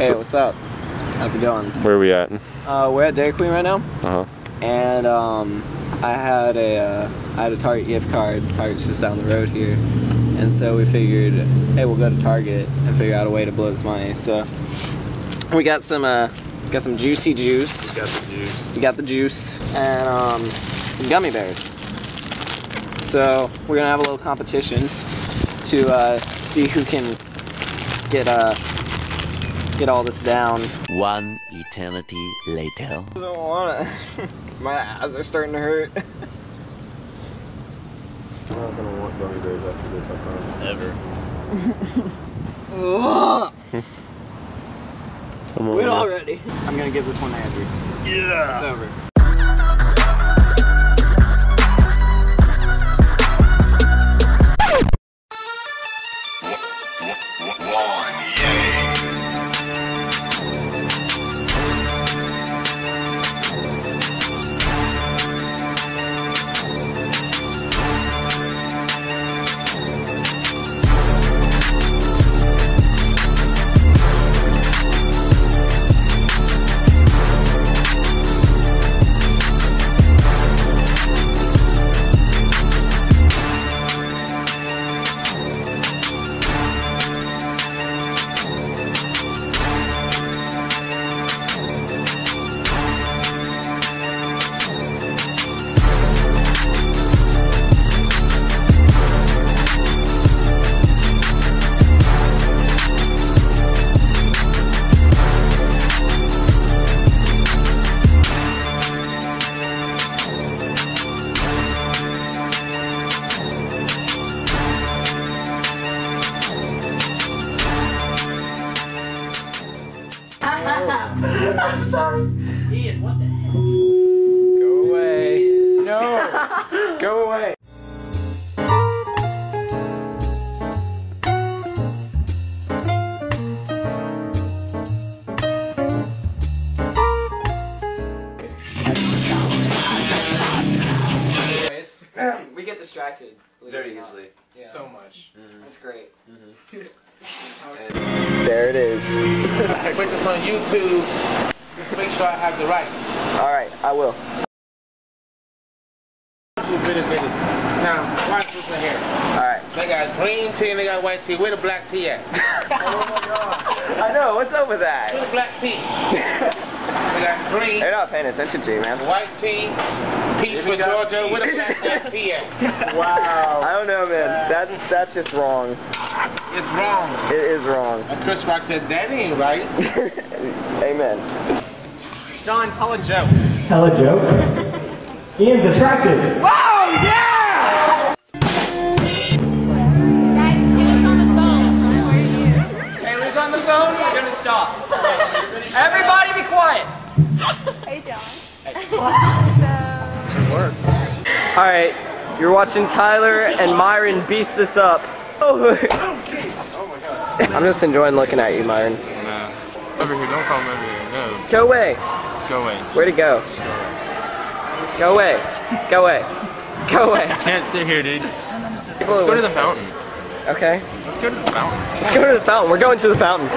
Hey, So- what's up? How's it going? Where are we at? Uh, we're at Dairy Queen right now, Uh huh. and um, I had a uh, I had a Target gift card. Target's just down the road here, and so we figured, hey, we'll go to Target and figure out a way to blow this money. So we got some uh, got some juicy juice. Got the juice. We got the juice and um, some gummy bears. So we're gonna have a little competition to uh, see who can get uh, get all this down. One eternity later. I don't want it. My eyes are starting to hurt. I'm not gonna want gummy bears after this, I promise. Ever. Come on. Quit man. already. I'm gonna give this one to Andrew. Yeah. It's over. Much. That's great. Mm-hmm. There it is. I put this on YouTube. Make sure I have the right. All right, I will. Two bitty bitties. Now, watch this one here. All right. They got green tea and they got white tea. Where the black tea at? oh my gosh. I know. What's up with that? Where the black tea? they got green, They're not paying attention to you, man. white tea, peach with Georgia. Where the black, black tea at? Wow. I don't know, man. Uh, that's that's just wrong. It's wrong. It is wrong. And Chris Rock said, that ain't right. Amen. John, tell a joke. Tell a joke. Ian's attractive. Taylor's stop. Everybody, be quiet. Hey, John. All right, you're watching Tyler and Myron beast this up. Oh. I'm just enjoying looking at you, Myron. Nah. Over here, don't call me over here. No. Go away. Go away. Where to go? Go away. Go away. Go away. Can't sit here, dude. Let's go to the fountain. Okay. Let's go to the fountain. Let's go to the fountain. We're going to the fountain.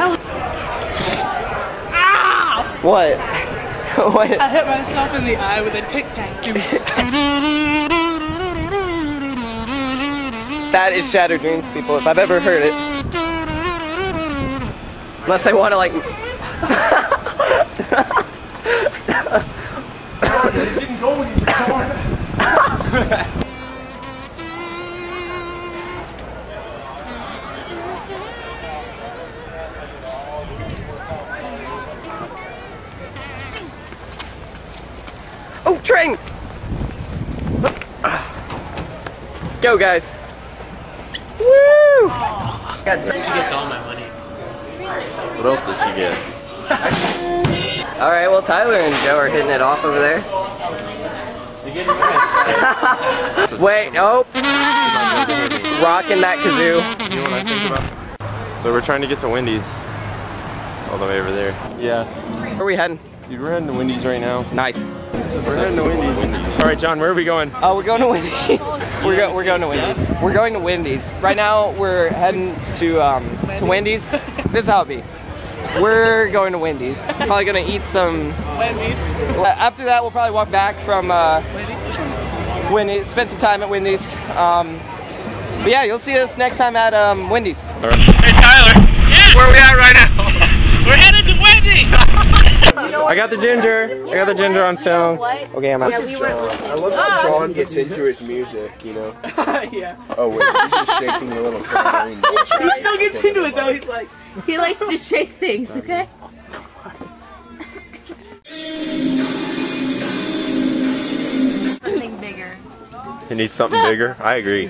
What? what? I hit myself in the eye with a Tic Tac juice. That is Shattered Dreams, people, if I've ever heard it. Unless I want to, like... oh, Go, guys. Woo! She gets all my money. What else does she get? All right, well, Tyler and Joe are hitting it off over there. Wait, oh, rocking that kazoo. You know what I think about? So we're trying to get to Wendy's. All the way over there. Yeah. Where are we heading? Dude, we're heading to Wendy's right now. Nice. We're heading to Wendy's. All right, John, where are we going? Oh, we're going to Wendy's. we're, go- we're going to Wendy's. We're going to Wendy's. Right now, we're heading to um, to Wendy's. This is how it be. we're going to Wendy's. Probably gonna eat some. Wendy's. After that, we'll probably walk back from uh, Wendy's. Spend some time at Wendy's. Um, but yeah, you'll see us next time at um, Wendy's. Hey Tyler, Yeah. where are we at right now? We're headed to Wendy. I got the ginger. I got the ginger on film. Okay, I'm out. I love how oh. John gets into his music, you know? yeah. Oh, wait, he's just shaking the little tambourine. He still gets into it though. He's like, He likes to shake things, okay? Something bigger. He needs something bigger. I agree.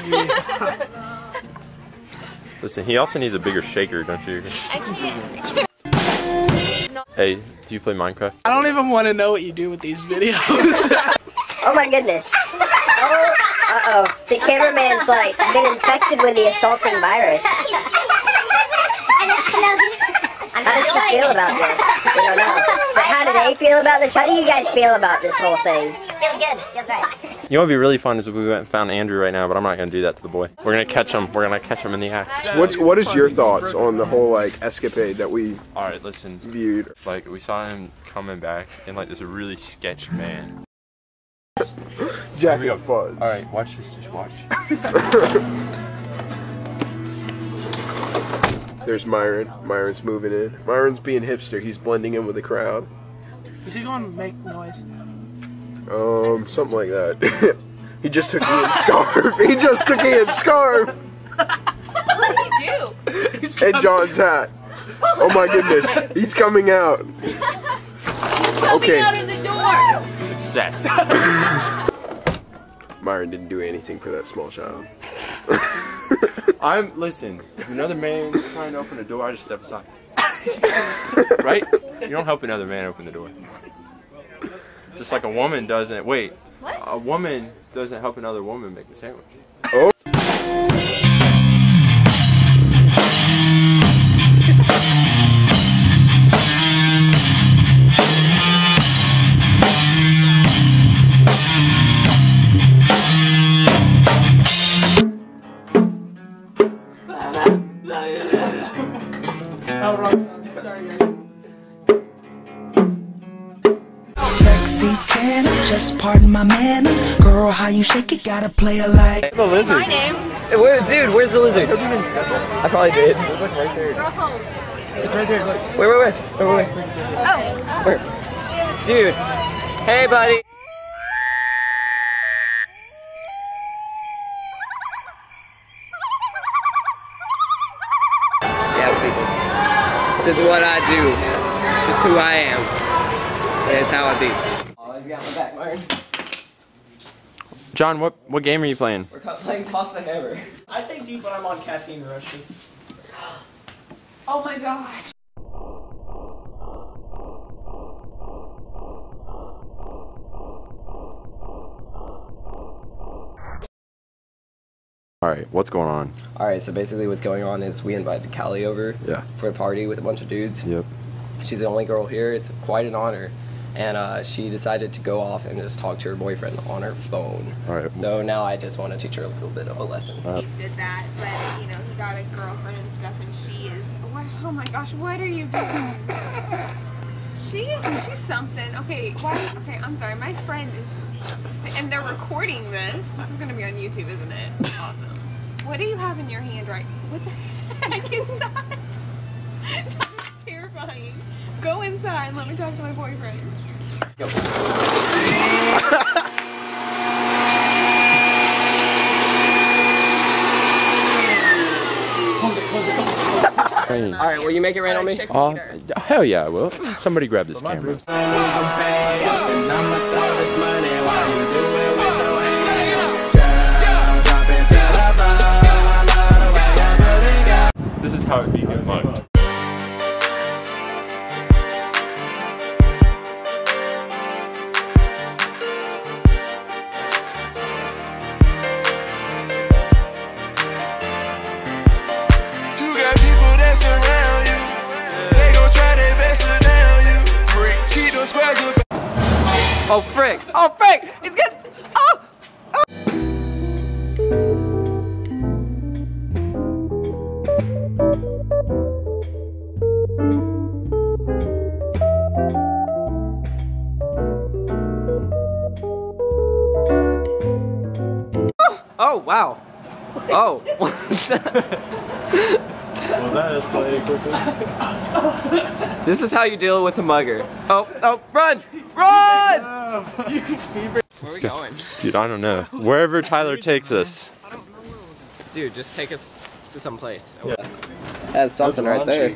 Listen, he also needs a bigger shaker, don't you? I can't. Hey, do you play Minecraft? I don't even want to know what you do with these videos. Oh my goodness. Oh, uh-oh. The cameraman's like been infected with the assaulting virus. How does she feel about this? We don't know. But how do they feel about this? How do you guys feel about this whole thing? Feels good. Feels right. You know what would be really fun is if we went and found Andrew right now, but I'm not gonna do that to the boy. We're gonna catch him. We're gonna catch him in the act. What's, what is your thoughts on the whole, like, escapade that we All right, listen. viewed? Like we saw him coming back in like this really sketch man. Jack of Fuzz. All right, watch this. Just watch. There's Myron. Myron's moving in. Myron's being hipster. He's blending in with the crowd. Is he going to make noise? Um, something like that. he just took Ian's scarf. He just took Ian's scarf What did he do? and John's hat. Oh my goodness, he's coming out. Coming Okay. out of the door. Success. Myron didn't do anything for that small child. I'm listen. If another man trying to open the door, I just step aside. right? You don't help another man open the door. Just like a woman doesn't. Wait. What? A woman doesn't help another woman make a sandwich. Oh, you gotta play it like. The lizard. My name. Hey, where, dude, where's the lizard? I probably did. It's like right there. Go home. It's right there. Look. Wait, wait, wait. Wait, wait, wait. Oh. Where? Dude. Hey, buddy. Yeah, people. This is what I do. It's just who I am. And it's how I be. He's got my back, Martin. John, what what game are you playing? We're playing Toss the Hammer. I think deep when I'm on caffeine rushes. Oh my gosh. All right, what's going on? All right, so basically what's going on is we invited Callie over Yeah. for a party with a bunch of dudes. Yep. She's the only girl here. It's quite an honor. And uh, she decided to go off and just talk to her boyfriend on her phone. All right. So now I just want to teach her a little bit of a lesson. Uh, did that, but you know, he got a girlfriend and stuff, and she is. What, oh my gosh, what are you doing? She's she's something. Okay, why? Okay, I'm sorry. My friend is, and they're recording this. This is gonna be on YouTube, isn't it? Awesome. What do you have in your hand right? What the heck is that? That's terrifying. Go inside. Let me talk to my boyfriend. All right, will you make it rain on me? Oh, hell yeah, I will. Somebody grab this camera. This is how it be good mugged. Oh frick! Oh frick! He's good! Oh! oh. Oh wow! Oh, what's that? Well, that escalated quickly. this is how you deal with a mugger. Oh, oh, run! Run! you fever. Where are we going? Dude, I don't know. Wherever Tyler takes us. Dude, just take us to some place. That's something right there.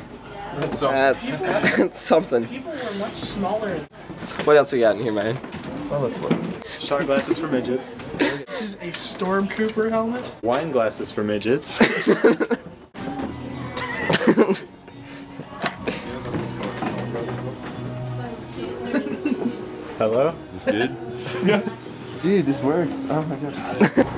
That's That's, that's something. People were much smaller. What else we got in here, man? Well, let's look. Shot glasses for midgets. This is a stormtrooper helmet. Wine glasses for midgets. Hello? Is this good? Dude, this works. Oh my god.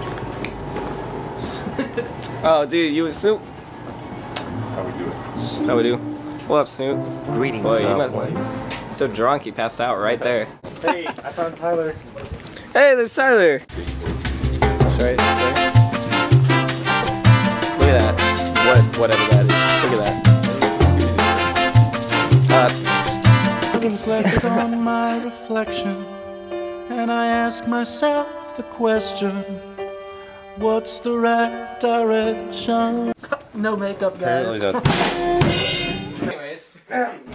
Oh, dude, you Snoop. That's how we do it. That's how we do. What up, Snoop? Greetings, Boy, you loved So drunk, he passed out right there. hey, I found Tyler. Hey, there's Tyler. That's right. That's right. Look at that. What, whatever that is. Look at that. Oh, that's reflected on my reflection, and I ask myself the question what's the right direction? No makeup, Apparently guys. that's. Anyways.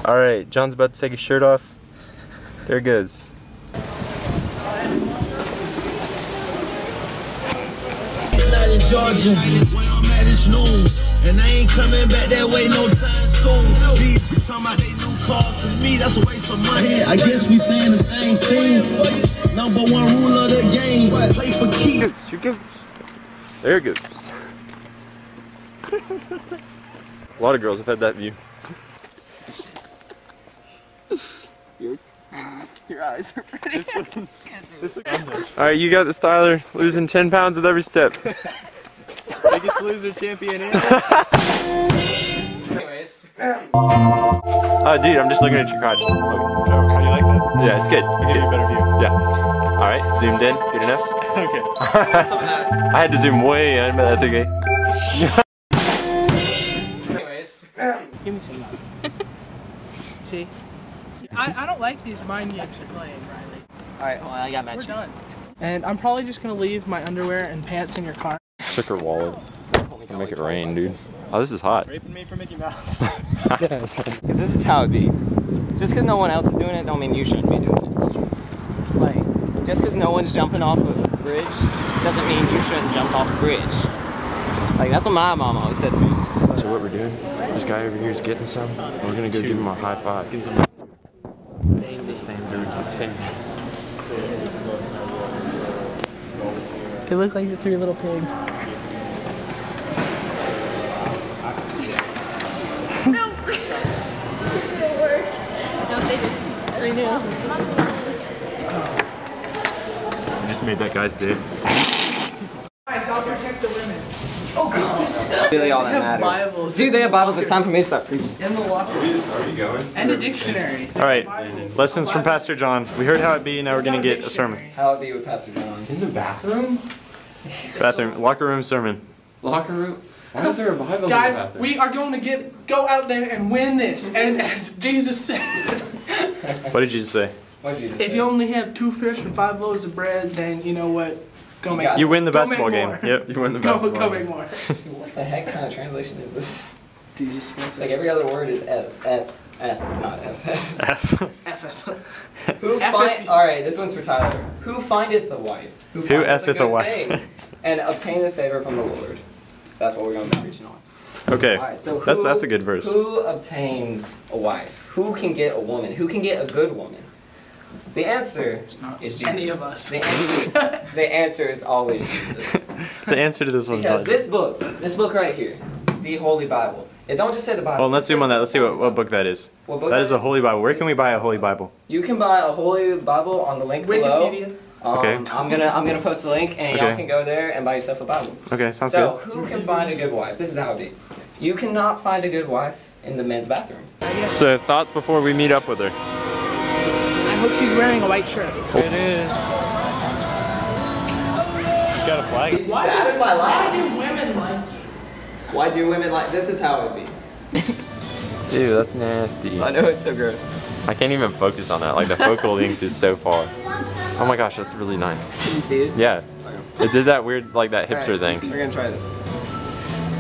All right, John's about to take his shirt off. There it goes. Georgia, where I'm at is and I ain't coming back that way no time soon. These talking about they new car to me, that's a waste of money. I guess we saying the same thing. Number one rule of the game, play for keeps. There it goes. A lot of girls have had that view. Your, your eyes are pretty. All right, you got this, Tyler. Losing 10 pounds with every step. Biggest loser champion in Anyways. Oh, dude, I'm just looking at your crotch. Okay. Oh, how do you like that? Yeah, it's good. I'll give you a better view. Yeah. All right, zoomed in. Good enough. Okay. I had to zoom way in, but that's okay. Anyways. Give me some. love. See? I, I don't like these mind games you're playing, Riley. Alright, well, I got We're done. And I'm probably just gonna leave my underwear and pants in your car. Took her wallet. Gonna make it rain, dude. Oh, this is hot. Raping me for Mickey Mouse. Because this is how it be. Just because no one else is doing it, don't mean you shouldn't be doing it. It's, it's like, just because no one's jumping off a bridge, doesn't mean you shouldn't jump off a bridge. Like, that's what my mom always said to me. So what we're doing, this guy over here is getting some. and We're gonna go give him a high five. Getting some. Same dude, same. They look like the three little pigs. No. it didn't work. No, they didn't. I know. I just made that guy's day. Guys, I'll protect the women. Oh god. Really all They that have matters. Bibles Dude, they have Bibles. It's time for me to start preaching. in the locker room. Are you going? And a dictionary. All right, lessons from Pastor John. We heard how it be, now we're gonna get a sermon. How it be with Pastor John? In the bathroom? Bathroom, locker room sermon. Locker room? Why is there a Bible in the Guys, we are going to get go out there and win this. And as Jesus said, What did Jesus say? Did Jesus if you only have two fish and five loaves of bread, then you know what? Go make You win the go basketball game. more. Yep. You win the Go, basketball go game. make more. What the heck kind of translation is this? Jesus. It's like every other word is F, F, F, not F. F. FF. Who F- find? All right, this one's for Tyler. Who findeth a wife? Who findeth effeth a good wife? thing, and obtaineth favor from the Lord. That's what we're going to be preaching on. Okay, All right, so that's who- that's a good verse. Who obtains a wife? Who can get a woman? Who can get a good woman? The answer is Jesus. any of us. The answer, the answer is always Jesus. The answer to this one's Because not. this book, this book right here, the Holy Bible, it don't just say the Bible. Well, let's zoom on that. Let's see what, what book that is. What book That that is the? Holy Bible. Where can we buy a Holy Bible? You can buy a Holy Bible on the link below. Wikipedia. Um, Okay. I'm gonna I'm gonna post the link and y'all can go there and buy yourself a Bible. Okay, sounds so good. who can find a good wife? This is how it be. You cannot find a good wife in the men's bathroom. So thoughts before we meet up with her? I hope she's wearing a white shirt. It is. Got a flag? Sad in my life. Why life. do women like you? Why do women like? This is how it would be. Ew, that's nasty. I know it's so gross. I can't even focus on that. Like the focal length is so far. Oh my gosh, that's really nice. Can you see it? Yeah. It did that weird, like that hipster Alright, thing. We're gonna try this.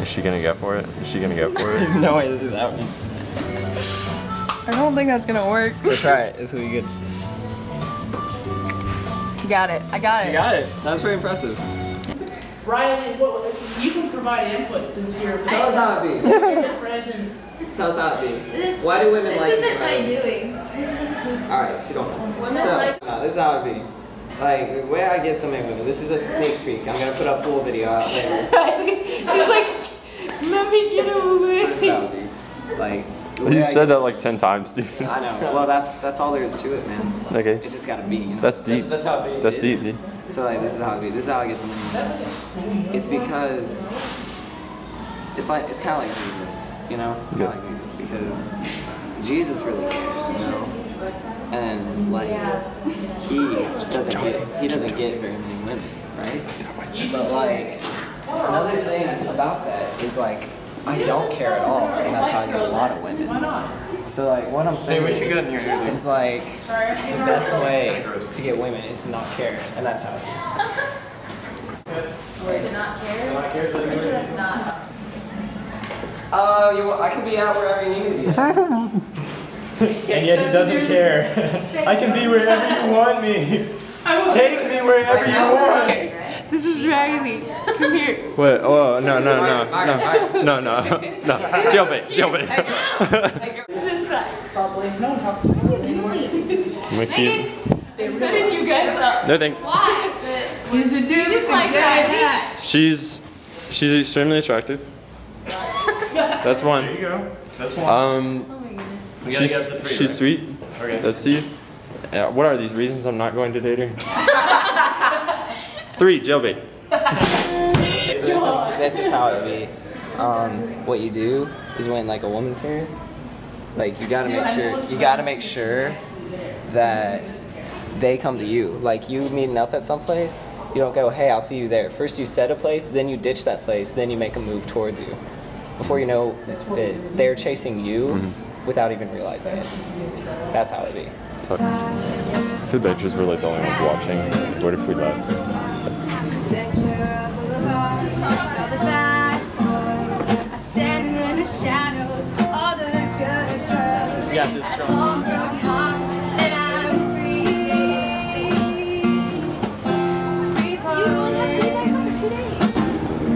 Is she gonna go for it? Is she gonna go for it? There's no way to do that one. I don't think that's gonna work. But try it. It's gonna be good. You got it. I got You it. got it. That was pretty impressive. Riley, what, you can provide input since you're Tell us how it be. the present. Tell us how it be. This, Why do women this like isn't it my doing. Alright, she don't know. Women so, like- no, this is how it be. Like, the way I get so many women, this is just a sneak peek. I'm gonna put a full video out later. She's like, let me get away. So this is how it be. Like, the way You I said that like 10 times, dude. get- I know. Well, that's that's all there is to it, man. Okay. It just gotta be. You know? That's deep. That's, how it be. That's deep, dude. So like, this is how it be. This is how I get so many women. It's because it's like it's kind of like Jesus, you know. It's kind of like Jesus because Jesus really cares, you know. And like he doesn't get he doesn't get very many women, right? But like another thing about that is like I don't care at all, and that's how I get a lot of women. So like what I'm saying what you got in your hair, dude? is like the best way to get women is to not care, and that's how. It is. Or to not care? Pretty that's not. Uh, you, I can be out wherever you need me to be. And yet he doesn't care. I can be wherever you want me. Take me wherever you want. This is Riley. Come here. Wait, oh, no, no, no, no, no, no, no. Jailbait, jailbait. This side. Probably. No one talks to me. Make you. I'm setting you guys up. No thanks. Why? He's a dude Just with like a good Riley. hat. She's she's extremely attractive. That's one. There you go. That's one. Um, We gotta she's get the three, she's right? sweet. Okay. Let's see. Yeah, what are these reasons I'm not going to date her? Three, jailbait. So this is this is how it be. Um, what you do is when like a woman's here, like you gotta make sure you gotta make sure that they come to you. Like you meeting up at some place, you don't go, hey, I'll see you there. First you set a place, then you ditch that place, then you make a move towards you. Before you know it, they're chasing you without even realizing it. That's how it be. So, I feel like just really the only ones watching. What if we left? Standing in the shadows, all the good drugs. You got this strong. All the comes and I'm free. Free falling.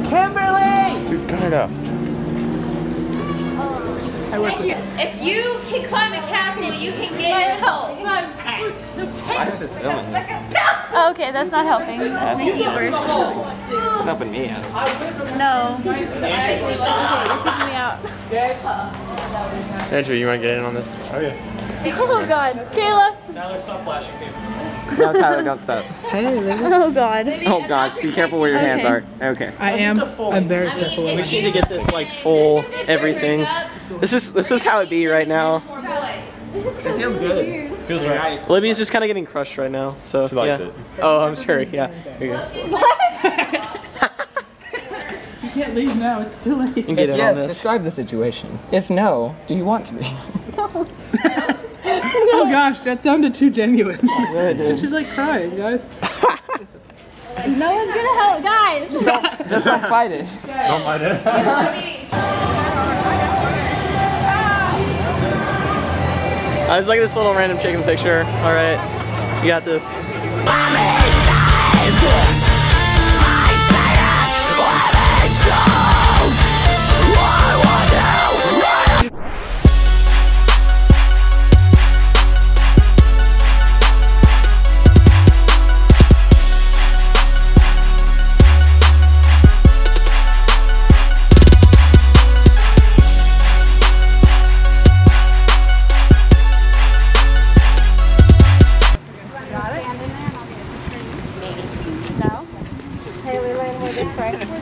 Kimberly! Dude, cut it out. Thank you. If you can climb a castle, you can get your help. I was just filming this. Oh, okay, that's not helping. That's making it. It's helping me out. No. Okay, you're me out. Andrew, you want to get in on this? Oh yeah. Oh god. Kayla. Tyler, stop flashing me. No, Tyler, don't stop. Hey, baby. Oh god. Oh gosh, be careful where your hands are. Okay. I am. I'm very careful. We just need to get this like full everything. This is this is how it be right now. It feels good. Feels right. Libby's just kind of getting crushed right now, so She likes yeah. it. Oh, I'm sure. Yeah. Here you go. What? You can't leave now. It's too late. You can get in on this. describe the situation. If no, do you want to be? oh gosh, that sounded too genuine. She's like crying, guys. No one's gonna help, guys. Just don't, just don't fight it. Don't mind it. I just like this little random chicken picture. All right, you got this.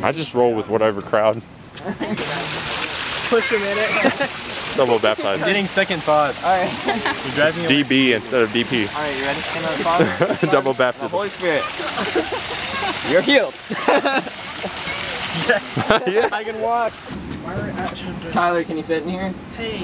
I just roll with whatever crowd. Push a minute. Double baptized. Getting second thoughts. All right. You drives me DB instead of DP. All right, you ready? In the Father, Double the baptism. Holy Spirit. You're healed. yeah. I can walk. Tyler, can you fit in here? Hey.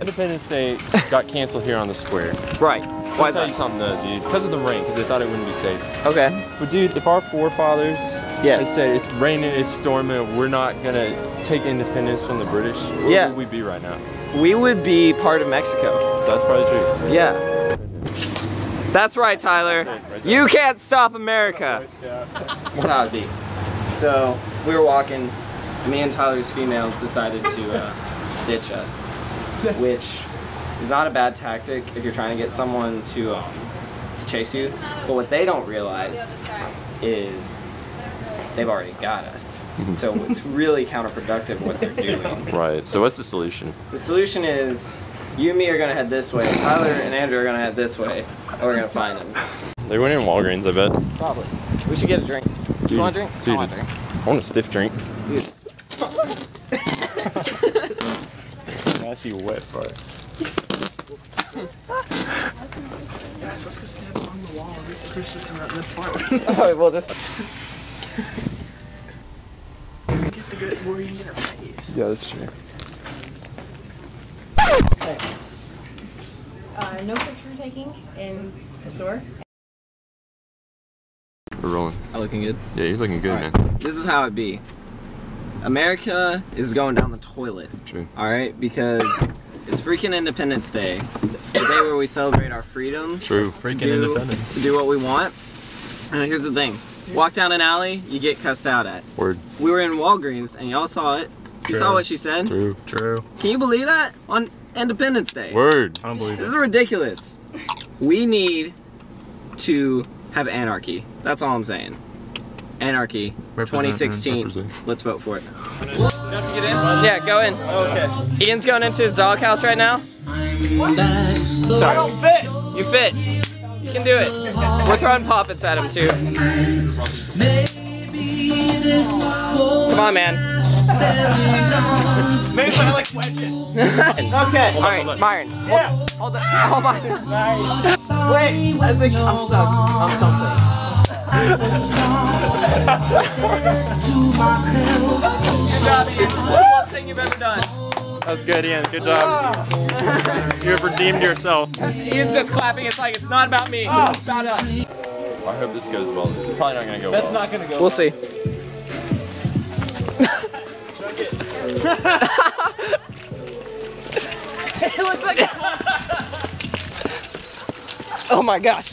Independence Day got canceled here on the square. Right. Why I'll is tell that? you something though, dude. Because of the rain, because they thought it wouldn't be safe. Okay. But dude, if our forefathers Yes. had said it's raining, it's storming, we're not gonna take independence from the British, where Yeah. would we be right now? We would be part of Mexico. That's probably true. Yeah. That's right, Tyler. You can't stop America. That's how it'd be. So we were walking. Me and Tyler's females decided to, uh, to ditch us, which is not a bad tactic if you're trying to get someone to um, to chase you. But what they don't realize is they've already got us. So it's really counterproductive what they're doing. Right. So what's the solution? The solution is you and me are gonna head this way. Tyler and Andrew are gonna head this way, and we're gonna find them. They went in Walgreens, I bet. Probably. We should get a drink. Dude, you want a drink? Dude, I want a drink. I want a stiff drink. Dude. Nasty wet part. Guys, let's go stand along the wall and wait for Chris to come out and then fart. oh, we'll just. Get the good where you can get her face. Yeah, that's true. Uh, no picture taking in the store. We're rolling. I'm looking good. Yeah, you're looking good, Alright. man. This is how it be. America is going down the toilet. True. All right, because it's freaking Independence Day, the day where we celebrate our freedom. True. to Freaking do- independence. To do what we want. And here's the thing: walk down an alley, you get cussed out at. Word. We were in Walgreens, and y'all saw it. You saw what she said. True. True. Can you believe that on Independence Day? Word. I don't believe it. This is ridiculous. We need to have anarchy. That's all I'm saying. Anarchy. Represent, 2016. represent. Let's vote for it. You have to get in? Yeah, go in. Okay. Ian's going into his doghouse right now. Sorry. I don't fit. You fit. You can do it. We're throwing poppets at him too. Come on, man. Maybe I like wedge it. okay. All right, Myron. Yeah. Hold on. Hold on. Wait, I think I'm stuck on something. Good job, Ian. What's the best thing you've ever done? That's good, Ian. Good job. Ah. you have redeemed yourself. Ian's just clapping. It's like it's not about me. Ah. It's about us. I hope this goes well. This is probably not gonna go That's well. not gonna go. We'll see. it looks like. Oh my gosh.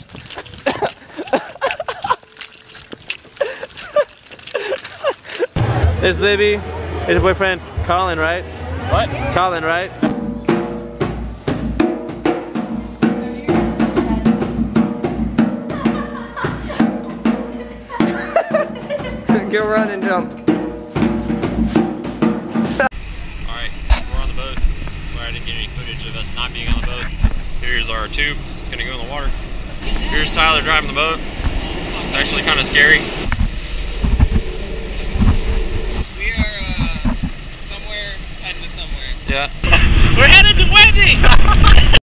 There's Libby. It's your boyfriend, Colin, right? What? Colin, right? Go run and jump. Alright, we're on the boat. Sorry I didn't get any footage of us not being on the boat. Here's our tube. It's gonna go in the water. Here's Tyler driving the boat. It's actually kind of scary. We are uh, somewhere heading to somewhere. Yeah. We're headed to Wendy!